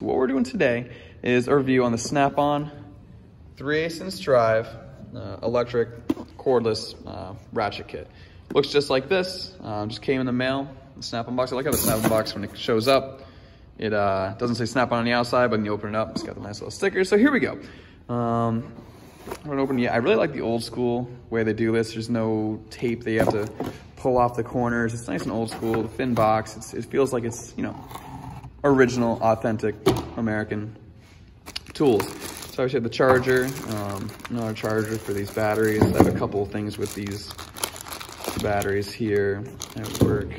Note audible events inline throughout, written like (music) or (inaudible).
What we're doing today is a review on the Snap-on 3 8 drive uh, electric cordless uh, ratchet kit. Looks just like this, uh, just came in the mail, the Snap-on box. I like how the Snap-on box, when it shows up, it uh, doesn't say Snap-on on the outside, but when you open it up, it's got the nice little sticker. So here we go. Um, I haven't opened yet. I really like the old school way they do this. There's no tape that you have to pull off the corners. It's nice and old school, the thin box. It's, it feels like it's, you know, original, authentic American tools. So I have the charger, um, another charger for these batteries. I have a couple of things with these batteries here at work.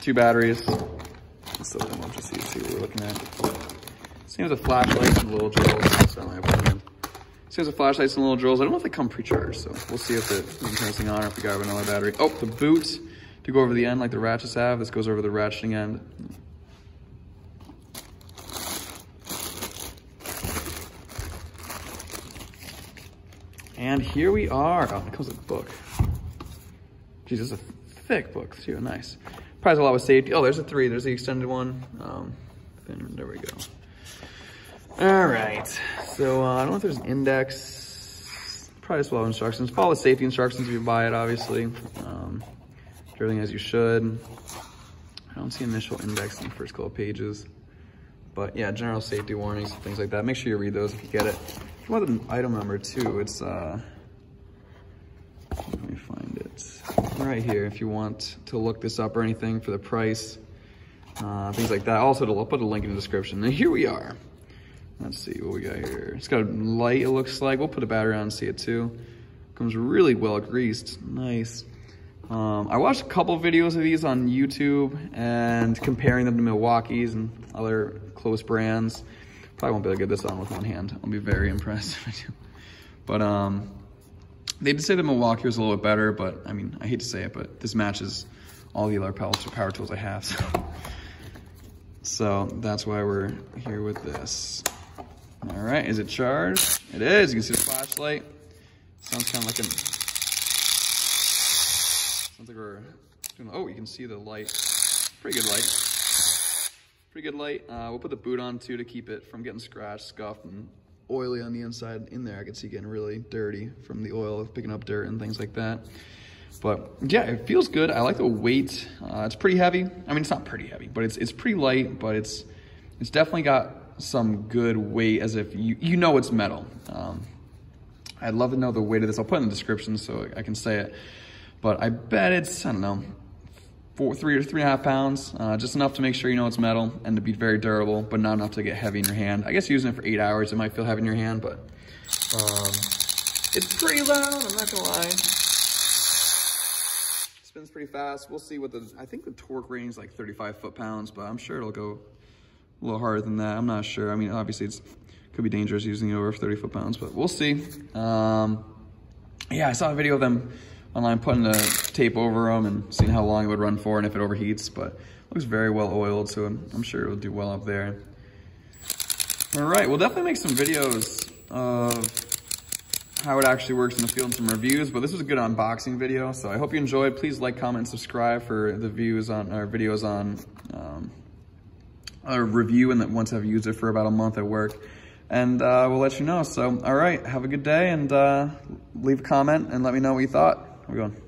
Two batteries. So we'll just see, see what we're looking at. Seems a flashlight and little drills. So my opinion. Seems a flashlight and little drills. I don't know if they come pre-charged, so we'll see if it turn this thing on or if we got another battery. Oh, the boot to go over the end like the ratchets have. This goes over the ratcheting end. And here we are. Oh, it comes with a book. Is a thick book too. Nice. Probably a lot with safety. Oh, there's a three. There's the extended one. Um, there we go. All right, so uh, I don't know if there's an index. Probably just well instructions. Follow the safety instructions if you buy it, obviously. Um, everything as you should. I don't see initial index in the first couple pages. But yeah, general safety warnings, things like that. Make sure you read those if you get it. If you want the item number too, it's, uh, let me find it. Right here, if you want to look this up or anything for the price, uh, things like that. Also, I'll put a link in the description. And (laughs) here we are. Let's see what we got here. It's got a light, it looks like. We'll put a battery on and see it too. Comes really well greased. Nice. Um, I watched a couple videos of these on YouTube and comparing them to Milwaukee's and other close brands. Probably won't be able to get this on with one hand. I'll be very impressed if I do. But um, they did say that Milwaukee was a little bit better, but I mean, I hate to say it, but this matches all the other power tools I have. (laughs) So, so that's why we're here with this. All right, is it charged? It is, you can see the flashlight. Sounds kind of like an, sounds like we're doing, oh, you can see the light. Pretty good light. Pretty good light. Uh, we'll put the boot on too to keep it from getting scratched, scuffed, and oily on the inside. In there, I can see getting really dirty from the oil of picking up dirt and things like that. But yeah, it feels good. I like the weight. Uh, it's pretty heavy. I mean, it's not pretty heavy, but it's it's pretty light, but it's it's definitely got some good weight as if you, you know it's metal. Um, I'd love to know the weight of this. I'll put in the description so I can say it. But I bet it's, I don't know, four, three or three and a half pounds. Uh, just enough to make sure you know it's metal and to be very durable, but not enough to get heavy in your hand. I guess using it for eight hours, it might feel heavy in your hand, but um, it's pretty loud, I'm not gonna lie. Spins pretty fast. We'll see what the, I think the torque rating is like 35 foot-pounds, but I'm sure it'll go a little harder than that. I'm not sure. I mean, obviously it's could be dangerous using it over 30 foot pounds, but we'll see. Um, yeah, I saw a video of them online putting the tape over them and seeing how long it would run for and if it overheats, but looks very well oiled, so I'm, I'm sure it'll do well up there. All right, we'll definitely make some videos of how it actually works in the field and some reviews, but this was a good unboxing video, so I hope you enjoyed. Please like, comment, subscribe for the views on our videos on um, a review and that once I've used it for about a month at work. And uh, we'll let you know. So, all right, have a good day and uh, leave a comment and let me know what you thought. How we going?